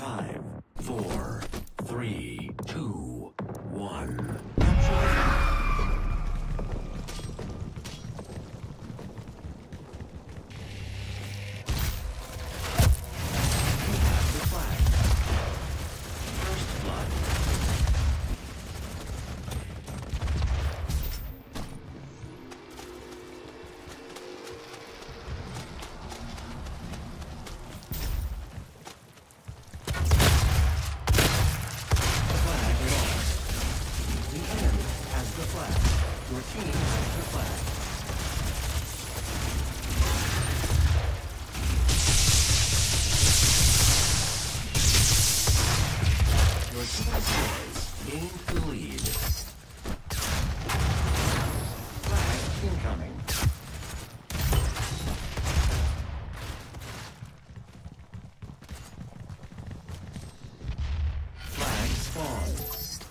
Five,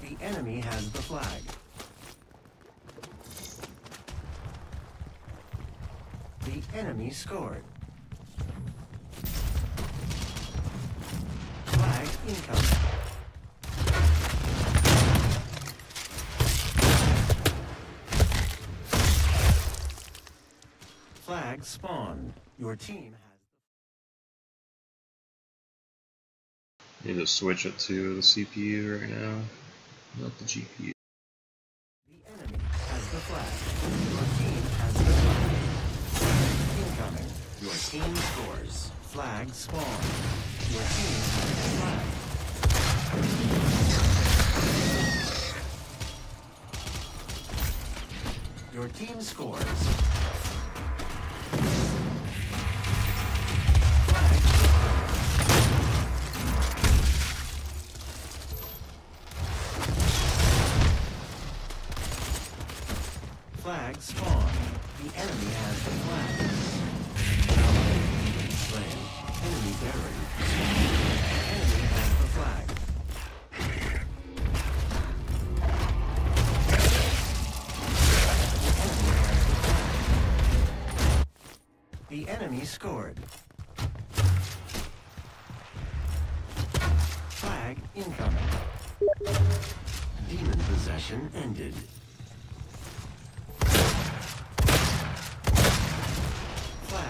The enemy has the flag. The enemy scored. Flag incoming. Flag spawned. Your team has Need to switch it to the CPU right now, not the GPU. The enemy has the flag. Your team has the flag. Incoming. Your team scores. Flag spawned. Your team has the flag. Your team scores. Flag spawned. The enemy has the flag. Enemy slain. Enemy buried. Enemy has the flag. The enemy scored. Flag incoming. Demon possession ended.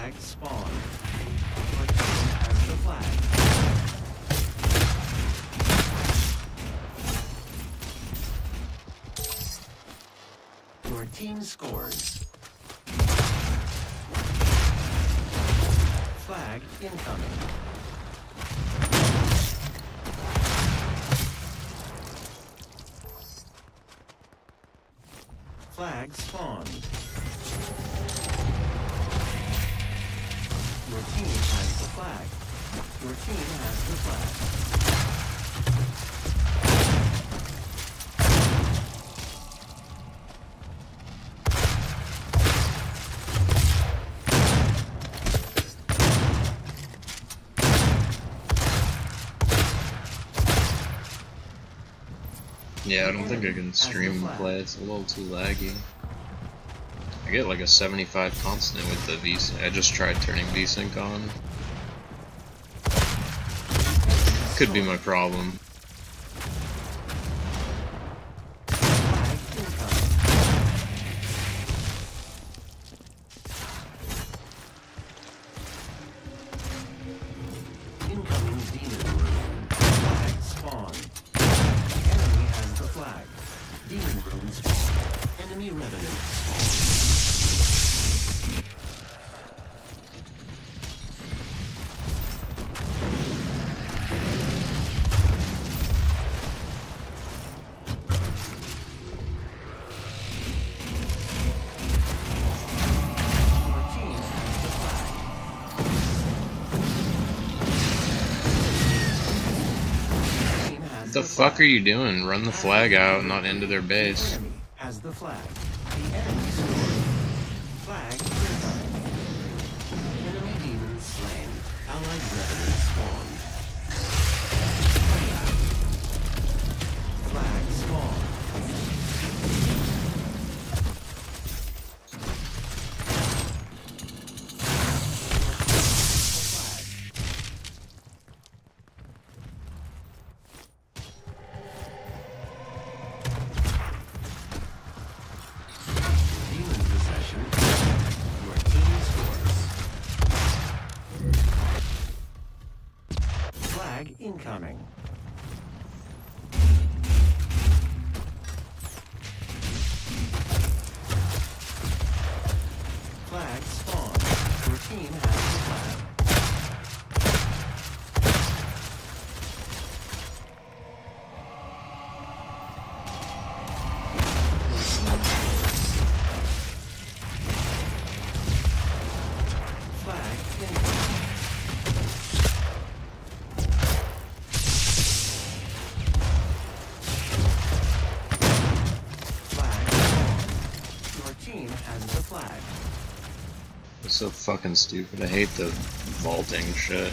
Flag flag. Your team scores. Flag incoming. Flag spawned. Your team has the flag. Your team has the flag. Yeah, I don't think I can stream and play. It's a little too laggy. I get like a 75 constant with the VSync. I just tried turning VSync on. Could be my problem. Enemy incoming. What the fuck flag. are you doing? Run the flag out, not into their base. has the flag. The enemy. Flag. Enemy demon slain. Allied team has the flag. It's so fucking stupid. I hate the vaulting shit.